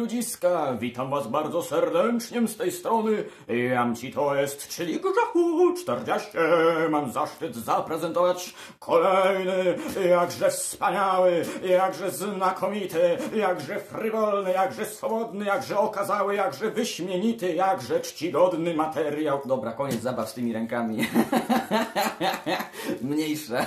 Ludziska, witam was bardzo serdecznie z tej strony. Jamci to jest, czyli Grzechu 40. Mam zaszczyt zaprezentować kolejny, jakże wspaniały, jakże znakomity, jakże frywolny, jakże swobodny, jakże okazały, jakże wyśmienity, jakże czcigodny materiał. Dobra, koniec zabaw z tymi rękami. Mniejsza.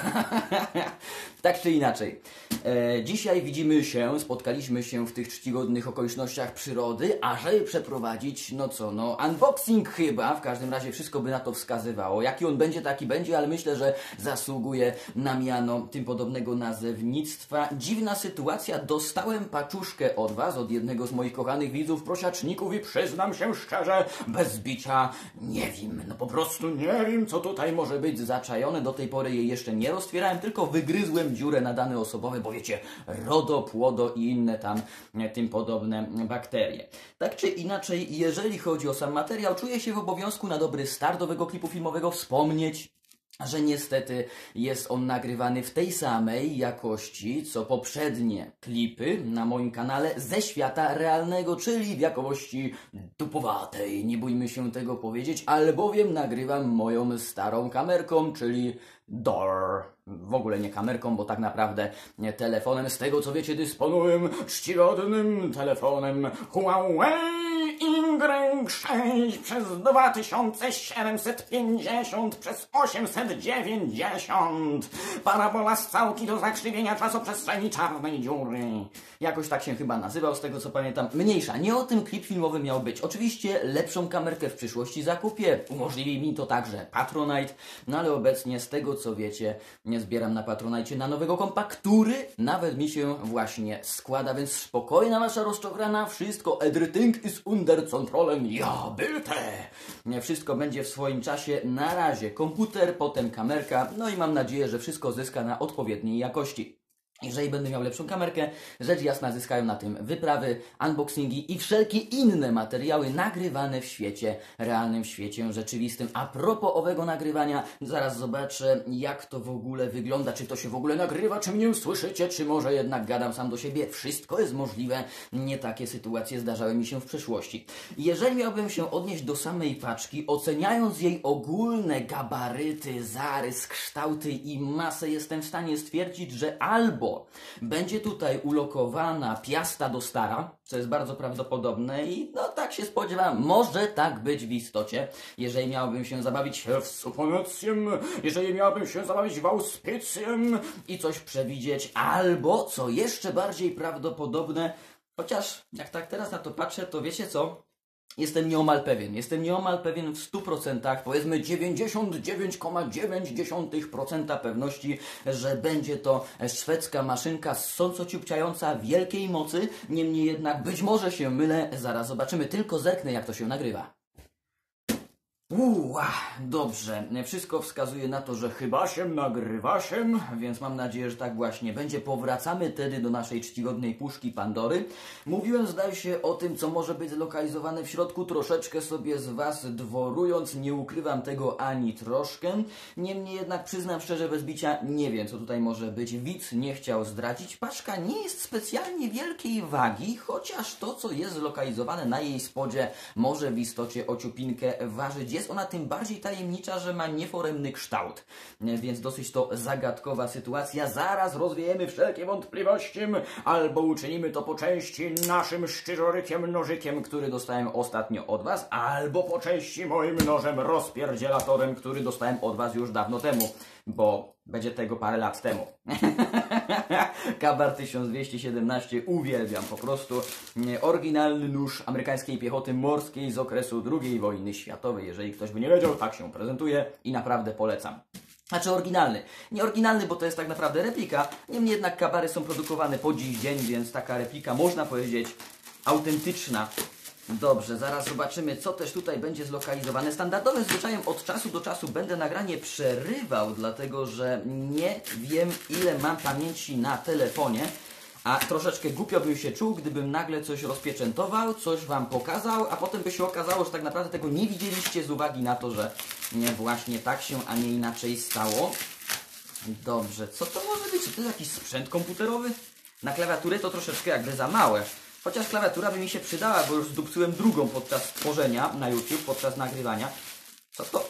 tak czy inaczej. E, dzisiaj widzimy się, spotkaliśmy się w tych czcigodnych okolicznościach przyrody, ażeby przeprowadzić, no co, no, unboxing chyba, w każdym razie wszystko by na to wskazywało. Jaki on będzie, taki będzie, ale myślę, że zasługuje na miano tym podobnego nazewnictwa. Dziwna sytuacja, dostałem paczuszkę od Was, od jednego z moich kochanych widzów, prosiaczników i przyznam się szczerze, bez bicia nie wiem, no po prostu nie wiem, co tutaj może być zaczajone. Do tej pory jej jeszcze nie roztwierałem, tylko wygryzłem dziurę na dane osobowe, bo wiecie, RODO, płodo i inne tam e, tym podobne bakterie. Tak czy inaczej, jeżeli chodzi o sam materiał, czuję się w obowiązku na dobry start owego klipu filmowego wspomnieć że niestety jest on nagrywany w tej samej jakości co poprzednie klipy na moim kanale ze świata realnego, czyli w jakości dupowatej, nie bójmy się tego powiedzieć, albowiem nagrywam moją starą kamerką, czyli DOR. W ogóle nie kamerką, bo tak naprawdę telefonem. Z tego co wiecie, dysponuję czcigodnym telefonem Huawei Ingreng 6 przez 2750 przez 890. Parabola z całki do zakrzywienia czasoprzestrzeni czarnej dziury. Jakoś tak się chyba nazywał, z tego co pamiętam. Mniejsza, nie o tym klip filmowy miał być. Oczywiście lepszą kamerkę w przyszłości zakupię. Umożliwi mi to także Patronite. No ale obecnie, z tego co wiecie, nie zbieram na Patronite na nowego kompa, który nawet mi się właśnie składa, więc spokojna wasza rozczochrana. Wszystko, everything is under controlem. Ja, bitte! Wszystko będzie w swoim czasie. Na razie komputer, potem kamerka. No i mam nadzieję, że wszystko zyska na odpowiedniej jakości. Jeżeli będę miał lepszą kamerkę, rzecz jasna zyskają na tym wyprawy, unboxingi i wszelkie inne materiały nagrywane w świecie realnym, w świecie rzeczywistym. A propos owego nagrywania, zaraz zobaczę jak to w ogóle wygląda, czy to się w ogóle nagrywa, czy mnie słyszycie, czy może jednak gadam sam do siebie. Wszystko jest możliwe, nie takie sytuacje zdarzały mi się w przeszłości. Jeżeli miałbym się odnieść do samej paczki, oceniając jej ogólne gabaryty, zarys, kształty i masę, jestem w stanie stwierdzić, że albo będzie tutaj ulokowana piasta do stara, co jest bardzo prawdopodobne i no tak się spodziewam, może tak być w istocie, jeżeli miałbym się zabawić w suponacjem, jeżeli miałbym się zabawić w auspicjem i coś przewidzieć, albo co jeszcze bardziej prawdopodobne, chociaż jak tak teraz na to patrzę, to wiecie co? Jestem nieomal pewien. Jestem nieomal pewien w 100%, powiedzmy 99,9% pewności, że będzie to szwedzka maszynka sącociupciająca wielkiej mocy. Niemniej jednak być może się mylę, zaraz zobaczymy. Tylko zerknę jak to się nagrywa. Uuu, dobrze. Wszystko wskazuje na to, że chyba się nagrywa się, więc mam nadzieję, że tak właśnie będzie. Powracamy tedy do naszej czcigodnej puszki Pandory. Mówiłem, zdaje się, o tym, co może być zlokalizowane w środku, troszeczkę sobie z Was dworując. Nie ukrywam tego ani troszkę. Niemniej jednak przyznam szczerze, bez bicia nie wiem, co tutaj może być. Widz nie chciał zdradzić. Paczka nie jest specjalnie wielkiej wagi, chociaż to, co jest zlokalizowane na jej spodzie, może w istocie ociupinkę ważyć. Jest ona tym bardziej tajemnicza, że ma nieforemny kształt, więc dosyć to zagadkowa sytuacja. Zaraz rozwiejemy wszelkie wątpliwości, albo uczynimy to po części naszym szczyżorykiem nożykiem, który dostałem ostatnio od Was, albo po części moim nożem rozpierdzielatorem, który dostałem od Was już dawno temu, bo będzie tego parę lat temu. Kabar 1217 uwielbiam po prostu. Oryginalny nóż amerykańskiej piechoty morskiej z okresu II wojny światowej. Jeżeli ktoś by nie wiedział, tak się prezentuje i naprawdę polecam. Znaczy oryginalny. Nie oryginalny, bo to jest tak naprawdę replika. Niemniej jednak kabary są produkowane po dziś dzień, więc taka replika można powiedzieć autentyczna Dobrze, zaraz zobaczymy, co też tutaj będzie zlokalizowane. Standardowym zwyczajem od czasu do czasu będę nagranie przerywał, dlatego że nie wiem, ile mam pamięci na telefonie. A troszeczkę głupio bym się czuł, gdybym nagle coś rozpieczętował, coś Wam pokazał, a potem by się okazało, że tak naprawdę tego nie widzieliście z uwagi na to, że nie właśnie tak się, a nie inaczej stało. Dobrze, co to może być? Czy to jest jakiś sprzęt komputerowy? Na klawiaturę to troszeczkę jakby za małe. Chociaż klawiatura by mi się przydała, bo już zdupcyłem drugą podczas tworzenia na YouTube, podczas nagrywania. Co to?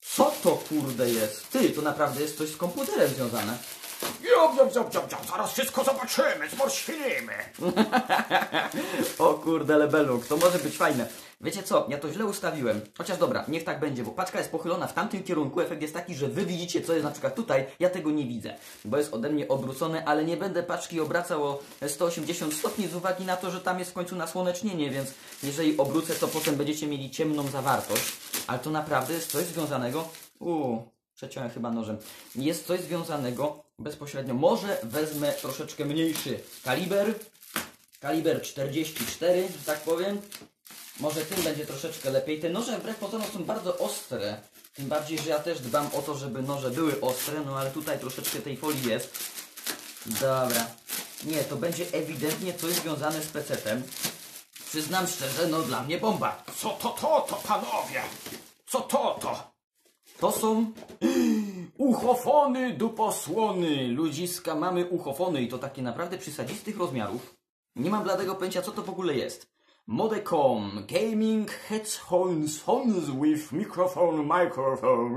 Co to kurde jest? Ty, to naprawdę jest coś z komputerem związane. Jop, jop, jop, jop, jop, zaraz wszystko zobaczymy, zmorświlimy. O kurde, lebeluk, to może być fajne. Wiecie co, ja to źle ustawiłem. Chociaż dobra, niech tak będzie, bo paczka jest pochylona w tamtym kierunku. Efekt jest taki, że wy widzicie, co jest na przykład tutaj. Ja tego nie widzę, bo jest ode mnie obrócone, ale nie będę paczki obracał o 180 stopni z uwagi na to, że tam jest w końcu nasłonecznienie, więc jeżeli obrócę, to potem będziecie mieli ciemną zawartość. Ale to naprawdę jest coś związanego... Uuu, przeciąłem chyba nożem. Jest coś związanego bezpośrednio. Może wezmę troszeczkę mniejszy kaliber. Kaliber 44, że tak powiem. Może tym będzie troszeczkę lepiej. Te noże wbrew pozorom są bardzo ostre. Tym bardziej, że ja też dbam o to, żeby noże były ostre, no ale tutaj troszeczkę tej folii jest. Dobra. Nie, to będzie ewidentnie coś związane z pecetem. Przyznam szczerze, no dla mnie bomba. Co to, to, to, panowie? Co to, to? To są uchofony duposłony. Ludziska, mamy uchofony i to takie naprawdę przysadzistych rozmiarów. Nie mam bladego pojęcia, co to w ogóle jest. Modecom Gaming Headphones phones with Microphone Microphone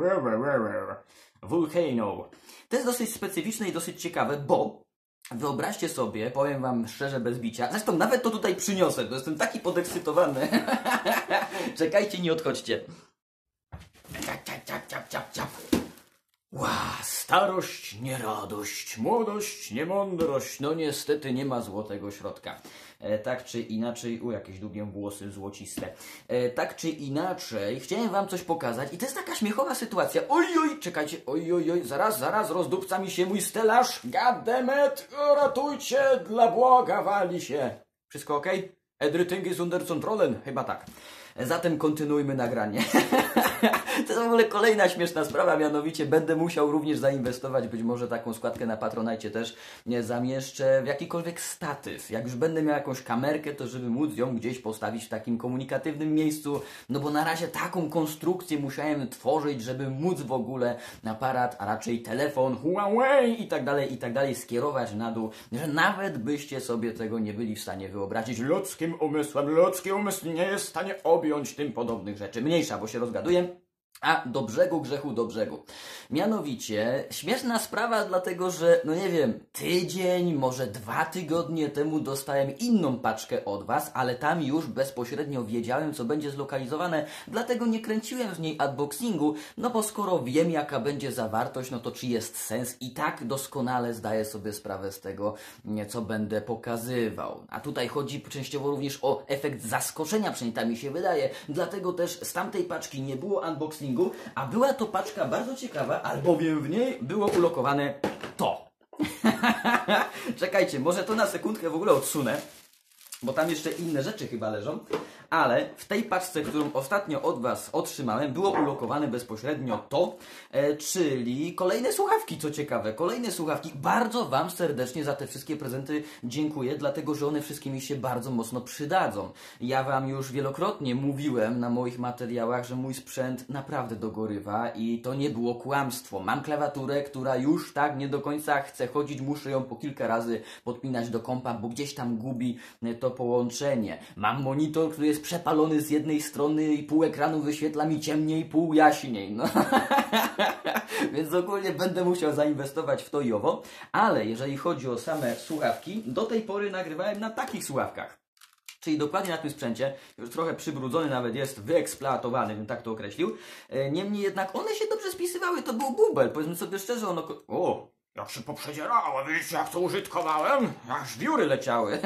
Volcano. To jest dosyć specyficzne i dosyć ciekawe, bo Wyobraźcie sobie, powiem wam szczerze bez bicia, zresztą nawet to tutaj przyniosę, bo jestem taki podekscytowany. Czekajcie, nie odchodźcie. Ciap, ciap, ciap, ciap, ciap, starość, nie radość, młodość, nie mądrość. No niestety nie ma złotego środka. E, tak czy inaczej, u jakieś długie włosy złociste. E, tak czy inaczej, chciałem wam coś pokazać i to jest taka śmiechowa sytuacja. Oj, oj, czekajcie, oj, oj, zaraz, zaraz, rozdupca mi się mój stelaż. Gademet, ratujcie, dla Boga wali się. Wszystko ok? Everything is under control? Chyba tak. Zatem kontynuujmy nagranie. to jest w ogóle kolejna śmieszna sprawa, mianowicie będę musiał również zainwestować, być może taką składkę na Patronajcie też nie zamieszczę w jakikolwiek statyw. Jak już będę miał jakąś kamerkę, to żeby móc ją gdzieś postawić w takim komunikatywnym miejscu, no bo na razie taką konstrukcję musiałem tworzyć, żeby móc w ogóle aparat, a raczej telefon Huawei i tak dalej, i tak dalej skierować na dół, że nawet byście sobie tego nie byli w stanie wyobrazić ludzkim umysłem. Ludzki umysł nie jest w stanie objąć tym podobnych rzeczy. Mniejsza, bo się rozgaduję. A do brzegu grzechu do brzegu. Mianowicie, śmieszna sprawa, dlatego że, no nie wiem, tydzień, może dwa tygodnie temu dostałem inną paczkę od Was, ale tam już bezpośrednio wiedziałem, co będzie zlokalizowane, dlatego nie kręciłem w niej unboxingu, no bo skoro wiem, jaka będzie zawartość, no to czy jest sens i tak doskonale zdaję sobie sprawę z tego, co będę pokazywał. A tutaj chodzi częściowo również o efekt zaskoczenia, przynajmniej tak mi się wydaje, dlatego też z tamtej paczki nie było unboxingu, a była to paczka bardzo ciekawa, albowiem w niej było ulokowane to. Czekajcie, może to na sekundkę w ogóle odsunę, bo tam jeszcze inne rzeczy chyba leżą, ale w tej paczce, którą ostatnio od Was otrzymałem, było ulokowane bezpośrednio to, e, czyli kolejne słuchawki, co ciekawe, kolejne słuchawki. Bardzo Wam serdecznie za te wszystkie prezenty dziękuję, dlatego że one wszystkie mi się bardzo mocno przydadzą. Ja Wam już wielokrotnie mówiłem na moich materiałach, że mój sprzęt naprawdę dogorywa i to nie było kłamstwo. Mam klawiaturę, która już tak nie do końca chce chodzić, muszę ją po kilka razy podpinać do kompa, bo gdzieś tam gubi e, to połączenie. Mam monitor, który jest przepalony z jednej strony i pół ekranu wyświetla mi ciemniej, pół jaśniej. No. Więc ogólnie będę musiał zainwestować w to i owo. Ale jeżeli chodzi o same słuchawki, do tej pory nagrywałem na takich słuchawkach. Czyli dokładnie na tym sprzęcie, już trochę przybrudzony nawet jest, wyeksploatowany, bym tak to określił. E, Niemniej jednak one się dobrze spisywały, to był bubel, powiedzmy sobie szczerze, ono... O, Jak się poprzedzierało, widzicie jak to użytkowałem? Aż wióry leciały.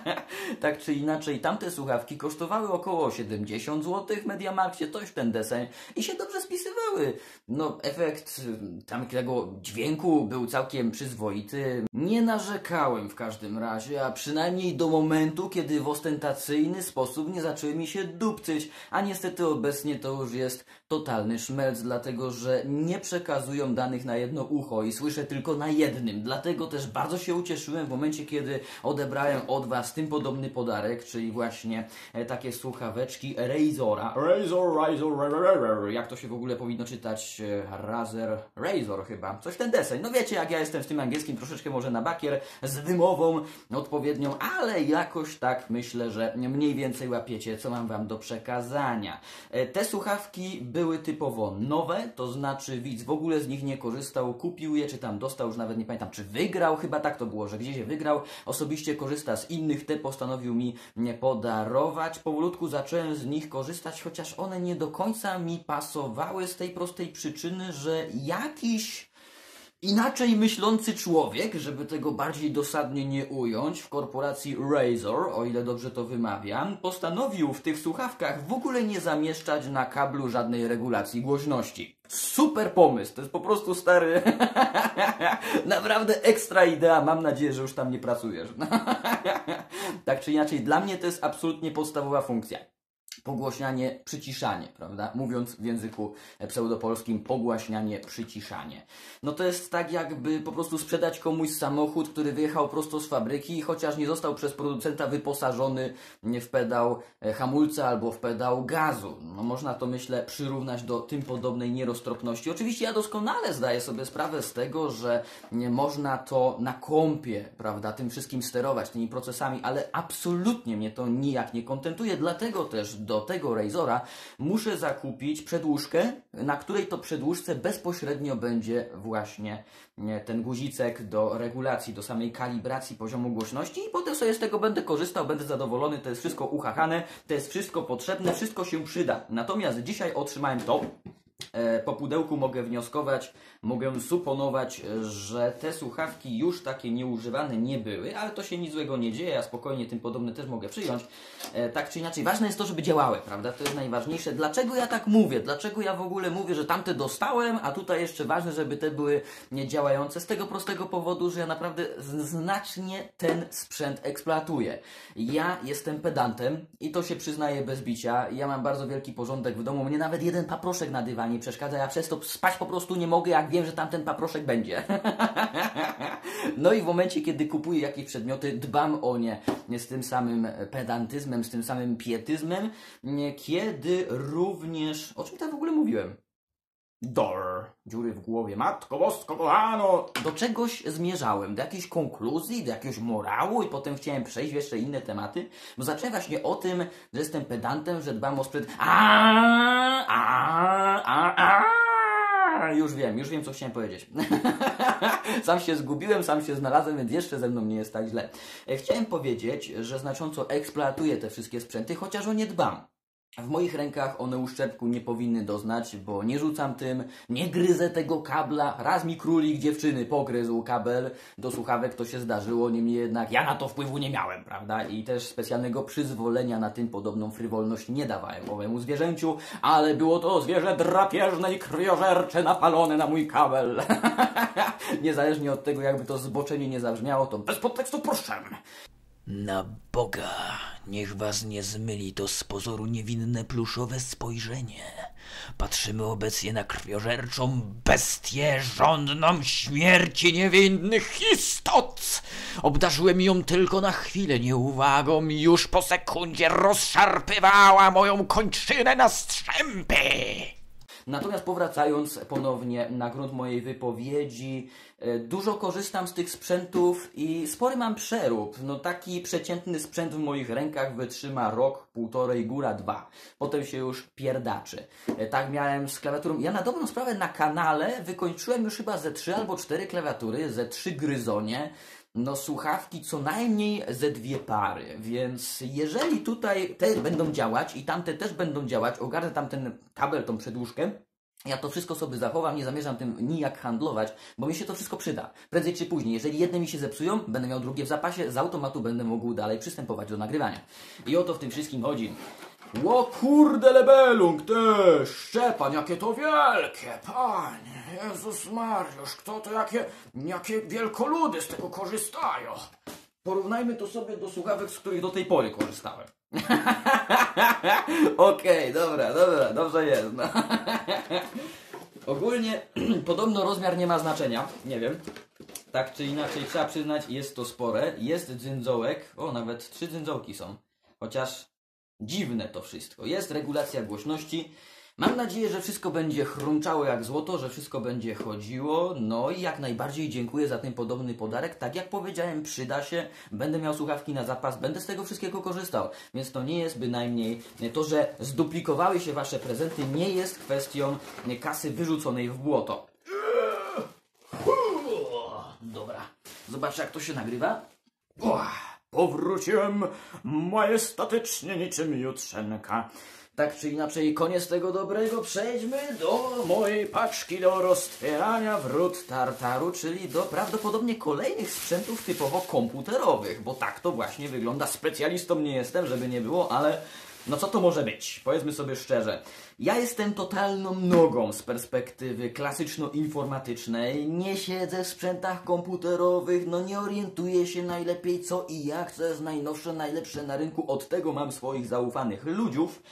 tak czy inaczej, tamte słuchawki kosztowały około 70 zł w Mediamarkcie, coś ten deseń i się dobrze spisywały. No, efekt y, tamtego dźwięku był całkiem przyzwoity. Nie narzekałem w każdym razie, a przynajmniej do momentu, kiedy w ostentacyjny sposób nie zaczęły mi się dupcyć, a niestety obecnie to już jest totalny szmelc, dlatego że nie przekazują danych na jedno ucho i słyszę tylko na jednym. Dlatego też bardzo się ucieszyłem w momencie, kiedy odebrałem od Was tym podobny podarek, czyli właśnie e, takie słuchaweczki Razora. Razor, Razor, Razor, jak to się w ogóle powinno czytać? E, Razer, Razor chyba. Coś ten deseń. No wiecie, jak ja jestem w tym angielskim troszeczkę może na bakier z wymową odpowiednią, ale jakoś tak myślę, że mniej więcej łapiecie, co mam Wam do przekazania. E, Te słuchawki były typowo nowe, to znaczy widz w ogóle z nich nie korzystał, kupił je, czy tam dostał, już nawet nie pamiętam, czy wygrał, chyba tak to było, że gdzieś wygrał, osobiście korzysta z innych, te postanowił mi nie podarować. Powolutku zacząłem z nich korzystać, chociaż one nie do końca mi pasowały z tej prostej przyczyny, że jakiś Inaczej myślący człowiek, żeby tego bardziej dosadnie nie ująć, w korporacji Razor, o ile dobrze to wymawiam, postanowił w tych słuchawkach w ogóle nie zamieszczać na kablu żadnej regulacji głośności. Super pomysł, to jest po prostu stary. Naprawdę ekstra idea. Mam nadzieję, że już tam nie pracujesz. tak czy inaczej, dla mnie to jest absolutnie podstawowa funkcja pogłośnianie, przyciszanie, prawda? Mówiąc w języku pseudopolskim, pogłaśnianie, przyciszanie. No to jest tak, jakby po prostu sprzedać komuś samochód, który wyjechał prosto z fabryki, chociaż nie został przez producenta wyposażony w pedał hamulca albo w pedał gazu. No można to, myślę, przyrównać do tym podobnej nieroztropności. Oczywiście ja doskonale zdaję sobie sprawę z tego, że nie można to na kompie, prawda, tym wszystkim sterować, tymi procesami, ale absolutnie mnie to nijak nie kontentuje, dlatego też do tego Razora muszę zakupić przedłużkę, na której to przedłużce bezpośrednio będzie właśnie nie, ten guzicek do regulacji, do samej kalibracji poziomu głośności i potem sobie z tego będę korzystał, będę zadowolony, to jest wszystko uchachane, to jest wszystko potrzebne, wszystko się przyda. Natomiast dzisiaj otrzymałem to, po pudełku mogę wnioskować, mogę suponować, e, że te słuchawki już takie nieużywane nie były, ale to się nic złego nie dzieje, ja spokojnie tym podobne też mogę przyjąć. E, tak czy inaczej, ważne jest to, żeby działały, prawda? To jest najważniejsze. Dlaczego ja tak mówię? Dlaczego ja w ogóle mówię, że tamte dostałem, a tutaj jeszcze ważne, żeby te były niedziałające? Z tego prostego powodu, że ja naprawdę znacznie ten sprzęt eksploatuję. Ja jestem pedantem i to się przyznaję bez bicia. Ja mam bardzo wielki porządek w domu. Mnie nawet jeden paproszek na dywanie przeszkadza. Ja przez to spać po prostu nie mogę, jak wiem, że tamten paproszek będzie. no i w momencie, kiedy kupuję jakieś przedmioty, dbam o nie z tym samym pedantyzmem, z tym samym pietyzmem, kiedy również... O czym tam w ogóle mówiłem? Dor, dziury w głowie, matko bosko kochano. Do czegoś zmierzałem, do jakiejś konkluzji, do jakiegoś morału i potem chciałem przejść w jeszcze inne tematy. Bo zacząłem właśnie o tym, że jestem pedantem, że dbam o sprzęt. A, a, a, a. Już wiem, już wiem, co chciałem powiedzieć. sam się zgubiłem, sam się znalazłem, więc jeszcze ze mną nie jest tak źle. E, Chciałem powiedzieć, że znacząco eksploatuję te wszystkie sprzęty, chociaż o nie dbam. W moich rękach one uszczerbku nie powinny doznać, bo nie rzucam tym, nie gryzę tego kabla. Raz mi królik dziewczyny pogryzł kabel do słuchawek, to się zdarzyło, niemniej jednak ja na to wpływu nie miałem, prawda? I też specjalnego przyzwolenia na tym podobną frywolność nie dawałem owemu zwierzęciu, ale było to zwierzę drapieżne i krwiożercze napalone na mój kabel. Niezależnie od tego, jakby to zboczenie nie zabrzmiało, to bez podtekstu proszę. Na Boga, niech was nie zmyli to z pozoru niewinne pluszowe spojrzenie. Patrzymy obecnie na krwiożerczą bestię żądną śmierci niewinnych istot. Obdarzyłem ją tylko na chwilę nieuwagą i już po sekundzie rozszarpywała moją kończynę na strzępy. Natomiast powracając ponownie na grunt mojej wypowiedzi, e, dużo korzystam z tych sprzętów i spory mam przerób. No taki przeciętny sprzęt w moich rękach wytrzyma rok, półtorej, góra dwa. Potem się już pierdaczy. E, Tak miałem z klawiaturą. Ja na dobrą sprawę na kanale wykończyłem już chyba ze trzy albo cztery klawiatury, ze trzy gryzonie. No słuchawki co najmniej ze dwie pary, więc jeżeli tutaj te będą działać i tamte też będą działać, ogarnę tam ten kabel, tą przedłużkę, ja to wszystko sobie zachowam, nie zamierzam tym nijak handlować, bo mi się to wszystko przyda. Prędzej czy później, jeżeli jedne mi się zepsują, będę miał drugie w zapasie, z automatu będę mógł dalej przystępować do nagrywania. I o to w tym wszystkim chodzi. Ło kurde lebelung, ty, Szczepan, jakie to wielkie, panie, Jezus Mariusz, kto to, jakie, jakie wielkoludy z tego korzystają. Porównajmy to sobie do słuchawek, z których do tej pory korzystałem. Okej, dobra, dobra, dobrze jest. No. Ogólnie podobno rozmiar nie ma znaczenia, nie wiem. tak czy inaczej trzeba przyznać, jest to spore. Jest dzyndziołek, o nawet trzy dzyndziołki są. Chociaż dziwne to wszystko. Jest regulacja głośności. Mam nadzieję, że wszystko będzie chrumczało jak złoto, że wszystko będzie chodziło. No i jak najbardziej dziękuję za ten podobny podarek. Tak jak powiedziałem, przyda się. Będę miał słuchawki na zapas, będę z tego wszystkiego korzystał. Więc to nie jest bynajmniej to, że zduplikowały się wasze prezenty, nie jest kwestią kasy wyrzuconej w błoto. Dobra. Zobacz jak to się nagrywa. Powróciłem majestatycznie niczym jutrzenka. Tak czy inaczej, koniec tego dobrego, przejdźmy do Mojej paczki do roztwierania wrót tartaru, czyli do prawdopodobnie kolejnych sprzętów typowo komputerowych, bo tak to właśnie wygląda. Specjalistą nie jestem, żeby nie było, ale no co to może być? Powiedzmy sobie szczerze. Ja jestem totalną nogą z perspektywy klasyczno-informatycznej. Nie siedzę w sprzętach komputerowych, no nie orientuję się najlepiej co i jak, co jest najnowsze, najlepsze na rynku. Od tego mam swoich zaufanych ludziów.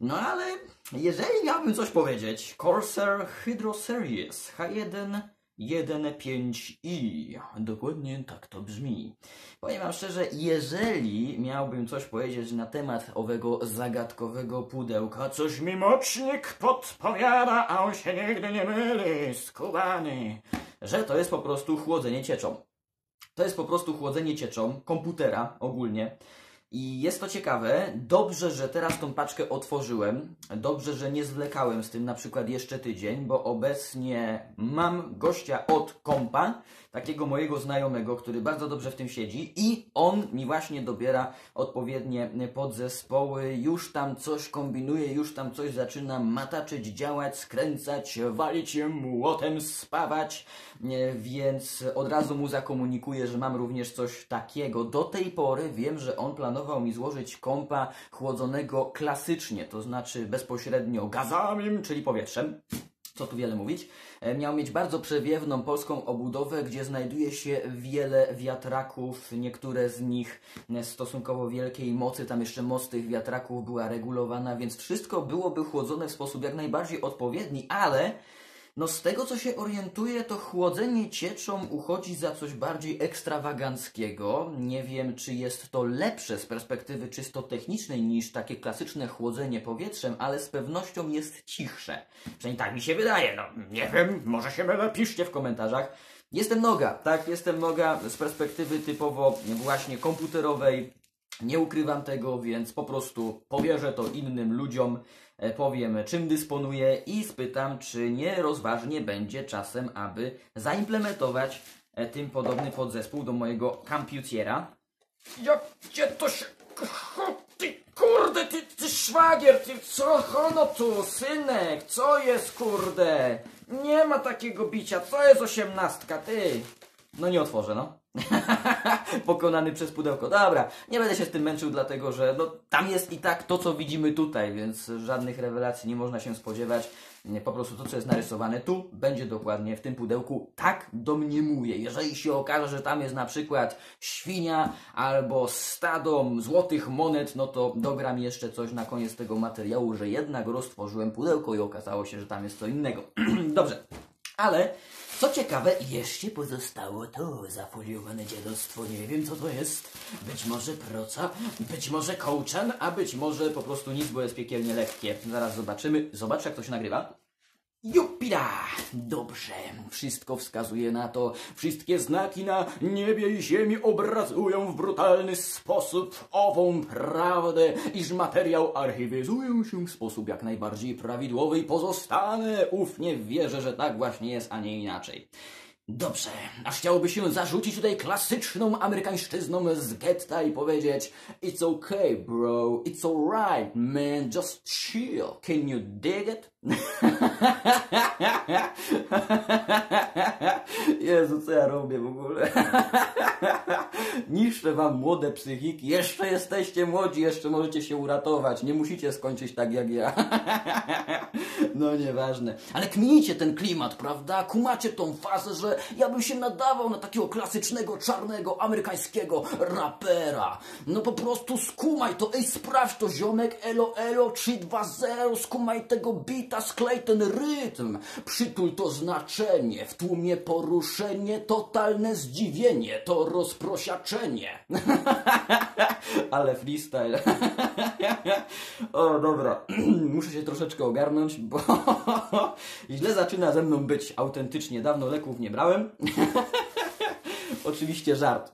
No ale jeżeli miałbym coś powiedzieć, Corsair Hydro Series H1 1.5i. Dokładnie tak to brzmi. Powiem wam szczerze, jeżeli miałbym coś powiedzieć na temat owego zagadkowego pudełka, coś mi mocznik podpowiada, a on się nigdy nie myli, skubany, że to jest po prostu chłodzenie cieczą. To jest po prostu chłodzenie cieczą komputera ogólnie. I jest to ciekawe. Dobrze, że teraz tą paczkę otworzyłem. Dobrze, że nie zwlekałem z tym na przykład jeszcze tydzień, bo obecnie mam gościa od kompa, takiego mojego znajomego, który bardzo dobrze w tym siedzi i on mi właśnie dobiera odpowiednie podzespoły. Już tam coś kombinuje, już tam coś zaczyna mataczyć, działać, skręcać, walić młotem, spawać, więc od razu mu zakomunikuję, że mam również coś takiego. Do tej pory wiem, że on planował mi złożyć kompa chłodzonego klasycznie, to znaczy bezpośrednio gazami, czyli powietrzem. Co tu wiele mówić. E, miał mieć bardzo przewiewną polską obudowę, gdzie znajduje się wiele wiatraków, niektóre z nich stosunkowo wielkiej mocy, tam jeszcze moc tych wiatraków była regulowana, więc wszystko byłoby chłodzone w sposób jak najbardziej odpowiedni, ale no z tego co się orientuję, to chłodzenie cieczą uchodzi za coś bardziej ekstrawaganckiego. Nie wiem, czy jest to lepsze z perspektywy czysto technicznej niż takie klasyczne chłodzenie powietrzem, ale z pewnością jest cichsze. Przynajmniej tak mi się wydaje. No, nie wiem, może się mylę, piszcie w komentarzach. Jestem noga, tak, jestem noga z perspektywy typowo właśnie komputerowej. Nie ukrywam tego, więc po prostu powierzę to innym ludziom. E, powiem, czym dysponuję i spytam, czy nie rozważnie będzie czasem, aby zaimplementować e, tym podobny podzespół do mojego komputera. Jak gdzie to się... Ty kurde, ty, ty szwagier, ty co no tu, synek, co jest kurde? Nie ma takiego bicia, co jest osiemnastka, ty? No nie otworzę, no. Pokonany przez pudełko. Dobra, nie będę się z tym męczył, dlatego że no, tam jest i tak to, co widzimy tutaj, więc żadnych rewelacji nie można się spodziewać. Po prostu to, co jest narysowane tu, będzie dokładnie w tym pudełku. Tak domniemuję. Jeżeli się okaże, że tam jest na przykład świnia albo stado złotych monet, no to dogram jeszcze coś na koniec tego materiału, że jednak roztworzyłem pudełko i okazało się, że tam jest co innego. Dobrze, ale co ciekawe, jeszcze pozostało to zafoliowane dziadostwo. Nie wiem, co to jest. Być może proca, być może kołczan, a być może po prostu nic, bo jest piekielnie lekkie. Zaraz zobaczymy. Zobacz, jak to się nagrywa. Jupila! Dobrze, wszystko wskazuje na to. Wszystkie znaki na niebie i ziemi obrazują w brutalny sposób ową prawdę, iż materiał archiwizują się w sposób jak najbardziej prawidłowy i pozostanę ufnie w wierze, że tak właśnie jest, a nie inaczej. Dobrze, aż chciałoby się zarzucić tutaj klasyczną amerykańszczyzną z getta i powiedzieć It's okay, bro, it's alright, man, just chill, can you dig it? Jezu, co ja robię w ogóle? Niszczę wam młode psychiki, jeszcze jesteście młodzi, jeszcze możecie się uratować, nie musicie skończyć tak jak ja. No nieważne. Ale kminicie ten klimat, prawda? Kumacie tą fazę, że ja bym się nadawał na takiego klasycznego, czarnego, amerykańskiego rapera. No po prostu skumaj to, ej sprawdź to ziomek, elo elo 320, skumaj tego bita, sklej ten rytm. Przytul to znaczenie, w tłumie poruszenie, totalne zdziwienie, to rozprosiaczenie. Ale freestyle. o, dobra. Muszę się troszeczkę ogarnąć, bo źle zaczyna ze mną być autentycznie. Dawno leków nie brałem. Oczywiście żart.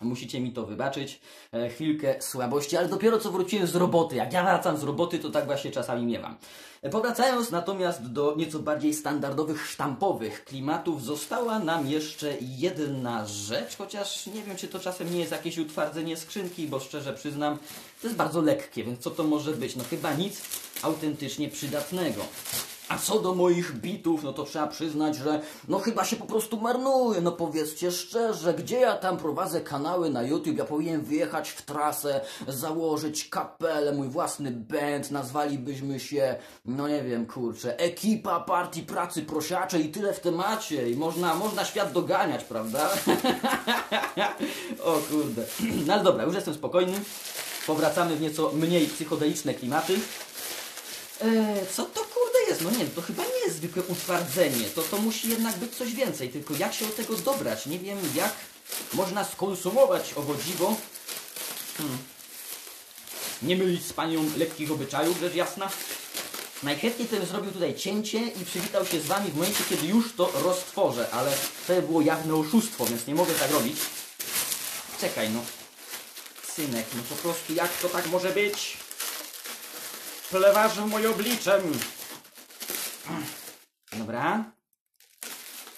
Musicie mi to wybaczyć. E, chwilkę słabości, ale dopiero co wróciłem z roboty. Jak ja wracam z roboty, to tak właśnie czasami miewam. E, Powracając natomiast do nieco bardziej standardowych, sztampowych klimatów, została nam jeszcze jedna rzecz, chociaż nie wiem, czy to czasem nie jest jakieś utwardzenie skrzynki, bo szczerze przyznam, to jest bardzo lekkie, więc co to może być? No chyba nic autentycznie przydatnego. A co do moich bitów, no to trzeba przyznać, że no chyba się po prostu marnuje. No powiedzcie szczerze, gdzie ja tam prowadzę kanały na YouTube? Ja powinienem wyjechać w trasę, założyć kapelę, mój własny band, nazwalibyśmy się, no nie wiem, kurczę, ekipa partii pracy prosiacze i tyle w temacie. I można, można świat doganiać, prawda? o kurde. No ale dobra, już jestem spokojny. Powracamy w nieco mniej psychodeliczne klimaty. Eee, co to jest? No nie, to chyba nie jest zwykłe utwardzenie. To, to musi jednak być coś więcej. Tylko jak się do tego dobrać? Nie wiem, jak można skonsumować owo dziwo. Hmm. Nie mylić z panią lekkich obyczajów, rzecz jasna. Najchętniej to bym zrobił tutaj cięcie i przywitał się z wami w momencie, kiedy już to roztworzę, ale to by było jawne oszustwo, więc nie mogę tak robić. Czekaj, no. Synek, no po prostu jak to tak może być? Plewarzy moje obliczem. Dobra.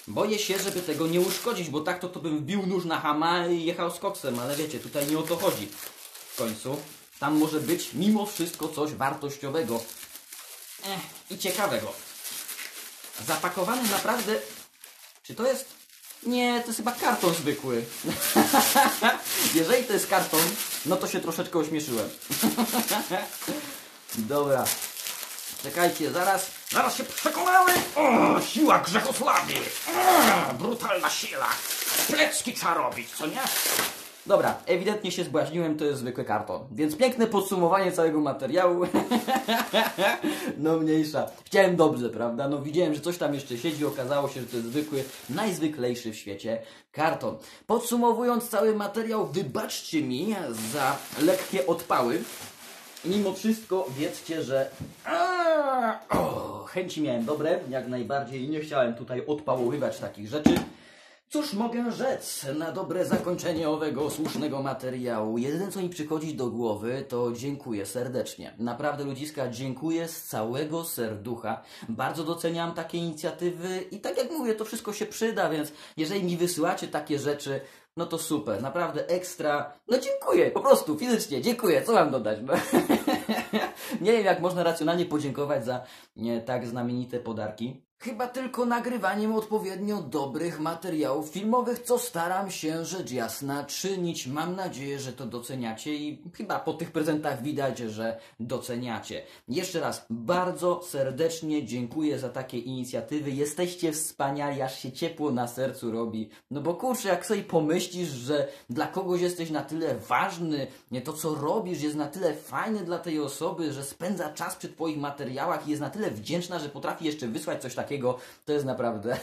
Boję się, żeby tego nie uszkodzić, bo tak to, to bym wbił nóż na hama i jechał z koksem, ale wiecie, tutaj nie o to chodzi. W końcu. Tam może być mimo wszystko coś wartościowego Ech, i ciekawego. Zapakowany naprawdę... Czy to jest... Nie, to jest chyba karton zwykły. Jeżeli to jest karton, no to się troszeczkę ośmieszyłem. Dobra. Czekajcie, zaraz Zaraz się przekonamy. O, siła grzechosławy. Brutalna siła. Plecki trzeba robić, co nie? Dobra, ewidentnie się zbłaźniłem, to jest zwykły karton. Więc piękne podsumowanie całego materiału. no mniejsza. Chciałem dobrze, prawda? No widziałem, że coś tam jeszcze siedzi, okazało się, że to jest zwykły, najzwyklejszy w świecie karton. Podsumowując cały materiał, wybaczcie mi za lekkie odpały. Mimo wszystko wiedzcie, że o, chęci miałem dobre, jak najbardziej nie chciałem tutaj odpałowywać takich rzeczy. Cóż mogę rzec na dobre zakończenie owego słusznego materiału? Jedyne co mi przychodzi do głowy to dziękuję serdecznie. Naprawdę ludziska dziękuję z całego serducha. Bardzo doceniam takie inicjatywy i tak jak mówię, to wszystko się przyda, więc jeżeli mi wysyłacie takie rzeczy, no to super, naprawdę ekstra. No dziękuję, po prostu fizycznie, dziękuję, co mam dodać? No. nie wiem jak można racjonalnie podziękować za nie, tak znamienite podarki. Chyba tylko nagrywaniem odpowiednio dobrych materiałów filmowych, co staram się rzecz jasna czynić. Mam nadzieję, że to doceniacie i chyba po tych prezentach widać, że doceniacie. Jeszcze raz bardzo serdecznie dziękuję za takie inicjatywy. Jesteście wspaniali, aż się ciepło na sercu robi. No bo kurczę, jak sobie pomyślisz, że dla kogoś jesteś na tyle ważny, nie to co robisz jest na tyle fajne dla tej osoby, że spędza czas przy twoich materiałach i jest na tyle wdzięczna, że potrafi jeszcze wysłać coś takiego, to jest naprawdę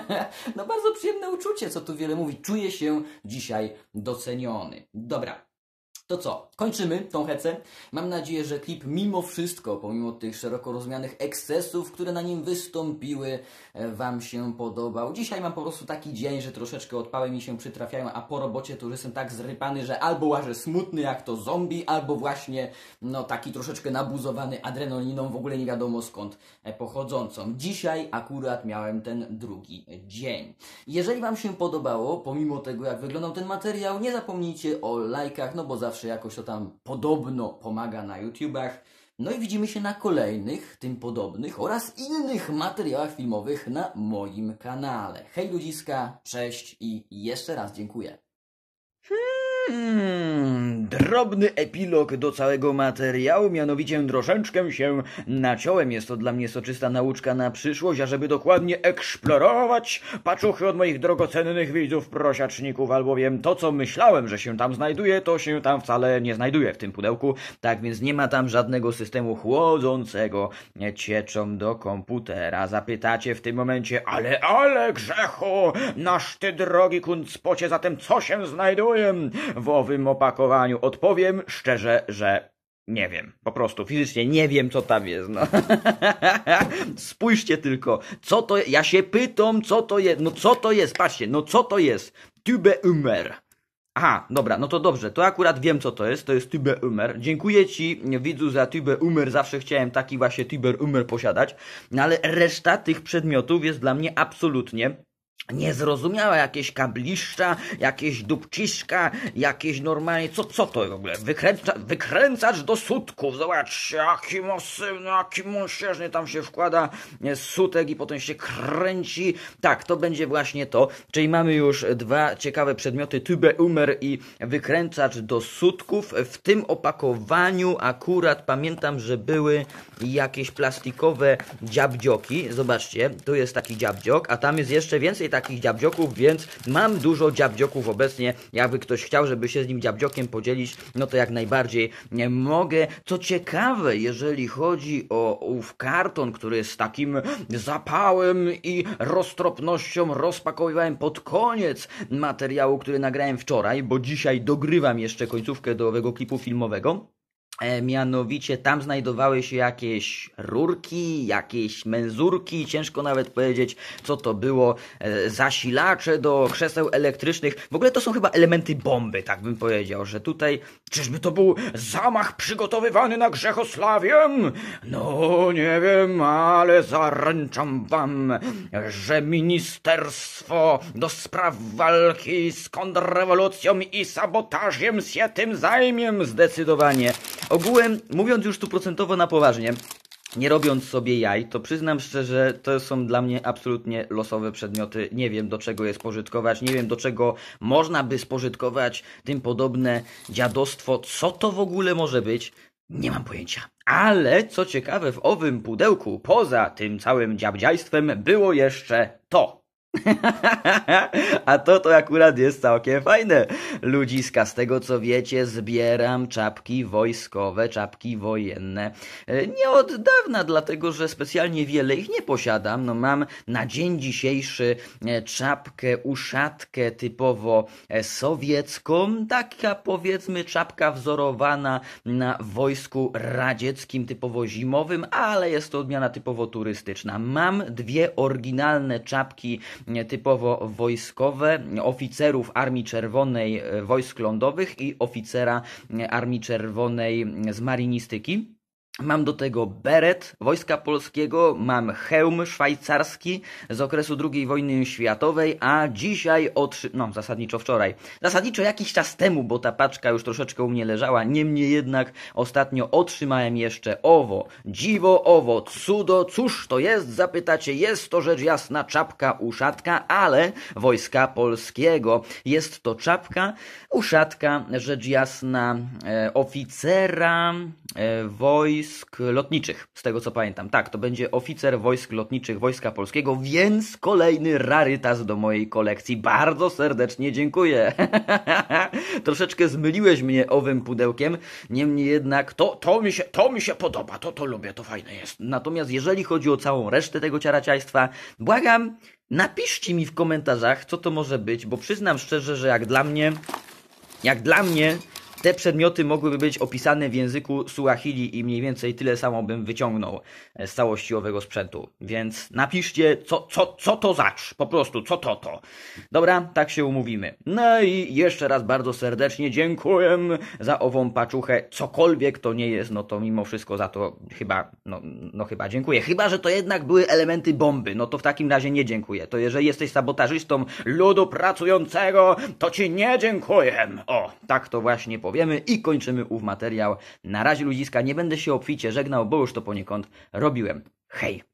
no bardzo przyjemne uczucie, co tu wiele mówi. Czuję się dzisiaj doceniony. Dobra. To co? Kończymy tą hecę. Mam nadzieję, że klip mimo wszystko, pomimo tych szeroko rozumianych ekscesów, które na nim wystąpiły, e, Wam się podobał. Dzisiaj mam po prostu taki dzień, że troszeczkę odpały mi się przytrafiają, a po robocie to już jestem tak zrypany, że albo łażę smutny jak to zombie, albo właśnie no taki troszeczkę nabuzowany adrenaliną, w ogóle nie wiadomo skąd e, pochodzącą. Dzisiaj akurat miałem ten drugi dzień. Jeżeli Wam się podobało, pomimo tego jak wyglądał ten materiał, nie zapomnijcie o lajkach, no bo zawsze jakoś to tam podobno pomaga na YouTubach. No i widzimy się na kolejnych, tym podobnych oraz innych materiałach filmowych na moim kanale. Hej ludziska, cześć i jeszcze raz dziękuję. Hmm, drobny epilog do całego materiału, mianowicie troszeczkę się naciąłem. Jest to dla mnie soczysta nauczka na przyszłość, ażeby dokładnie eksplorować paczuchy od moich drogocennych widzów prosiaczników, albowiem to, co myślałem, że się tam znajduje, to się tam wcale nie znajduje w tym pudełku. Tak więc nie ma tam żadnego systemu chłodzącego cieczą do komputera. Zapytacie w tym momencie, ale, ale grzechu, nasz ty drogi kuncpocie, zatem co się znajduje w owym opakowaniu? Odpowiem szczerze, że nie wiem. Po prostu fizycznie nie wiem, co tam jest. No. Spójrzcie tylko, co to Ja się pytam, co to jest. No co to jest? Patrzcie, no co to jest? Tube Umer. Aha, dobra, no to dobrze, to akurat wiem co to jest, to jest Tube Umer. Dziękuję Ci, widzu, za Tube Umer, zawsze chciałem taki właśnie Tube Umer posiadać, no ale reszta tych przedmiotów jest dla mnie absolutnie niezrozumiałe, jakieś kabliszcza, jakieś dupciszka, jakieś normalnie, co, co to w ogóle? Wykręca, wykręcacz do sutków, zobaczcie, jaki masywny, jaki mążczyzny, tam się wkłada sutek i potem się kręci. Tak, to będzie właśnie to, czyli mamy już dwa ciekawe przedmioty, tube umer i wykręcacz do sutków. W tym opakowaniu akurat pamiętam, że były jakieś plastikowe dziabdzioki, zobaczcie, tu jest taki dziabdziok, a tam jest jeszcze więcej takich dziabdzioków, więc mam dużo dziabdzioków obecnie. Jakby ktoś chciał, żeby się z nim dziabdziokiem podzielić, no to jak najbardziej nie mogę. Co ciekawe, jeżeli chodzi o ów karton, który jest takim zapałem i roztropnością rozpakowywałem pod koniec materiału, który nagrałem wczoraj, bo dzisiaj dogrywam jeszcze końcówkę do owego klipu filmowego. E, mianowicie tam znajdowały się jakieś rurki, jakieś menzurki, ciężko nawet powiedzieć, co to było, e, zasilacze do krzeseł elektrycznych. W ogóle to są chyba elementy bomby, tak bym powiedział, że tutaj czyżby to był zamach przygotowywany na Grzechosławię? No, nie wiem, ale zaręczam wam, że Ministerstwo do Spraw Walki z kontrrewolucją i sabotażem się tym zajmie zdecydowanie. Ogółem, mówiąc już stuprocentowo na poważnie, nie robiąc sobie jaj, to przyznam szczerze, to są dla mnie absolutnie losowe przedmioty. Nie wiem do czego je spożytkować, nie wiem do czego można by spożytkować tym podobne dziadostwo. Co to w ogóle może być? Nie mam pojęcia. Ale co ciekawe, w owym pudełku, poza tym całym dziabdziajstwem, było jeszcze to. A to to akurat jest całkiem fajne. Ludziska, z tego co wiecie, zbieram czapki wojskowe, czapki wojenne. E, nie od dawna, dlatego że specjalnie wiele ich nie posiadam. No mam na dzień dzisiejszy e, czapkę, uszatkę typowo e, sowiecką. Taka powiedzmy czapka wzorowana na wojsku radzieckim, typowo zimowym, ale jest to odmiana typowo turystyczna. Mam dwie oryginalne czapki typowo wojskowe, oficerów Armii Czerwonej e, Wojsk Lądowych i oficera e, Armii Czerwonej z marynistyki. Mam do tego beret Wojska Polskiego, mam hełm szwajcarski z okresu II wojny światowej, a dzisiaj, otrzy... no zasadniczo wczoraj, zasadniczo jakiś czas temu, bo ta paczka już troszeczkę u mnie leżała, niemniej jednak ostatnio otrzymałem jeszcze owo, dziwo owo, cudo, cóż to jest, zapytacie, jest to rzecz jasna czapka uszatka, ale Wojska Polskiego. Jest to czapka uszatka, rzecz jasna, e, oficera e, wojsk wojsk lotniczych, z tego co pamiętam. Tak, to będzie oficer wojsk lotniczych Wojska Polskiego, więc kolejny rarytas do mojej kolekcji. Bardzo serdecznie dziękuję. Troszeczkę zmyliłeś mnie owym pudełkiem, niemniej jednak to, to, mi się, to mi się podoba, to, to lubię, to fajne jest. Natomiast jeżeli chodzi o całą resztę tego ciaraciajstwa, błagam, napiszcie mi w komentarzach, co to może być, bo przyznam szczerze, że jak dla mnie, jak dla mnie, te przedmioty mogłyby być opisane w języku Suahili i mniej więcej tyle samo bym wyciągnął e, z całości owego sprzętu. Więc napiszcie, co, co, co to zacz, po prostu, co to to. Dobra, tak się umówimy. No i jeszcze raz bardzo serdecznie dziękuję za ową paczuchę. Cokolwiek to nie jest, no to mimo wszystko za to chyba, no, no chyba dziękuję. Chyba, że to jednak były elementy bomby, no to w takim razie nie dziękuję. To jeżeli jesteś sabotażystą ludu pracującego, to ci nie dziękuję. O, tak to właśnie powiem powiemy i kończymy ów materiał. Na razie ludziska, nie będę się obficie żegnał, bo już to poniekąd robiłem. Hej!